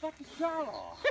fucking shot off.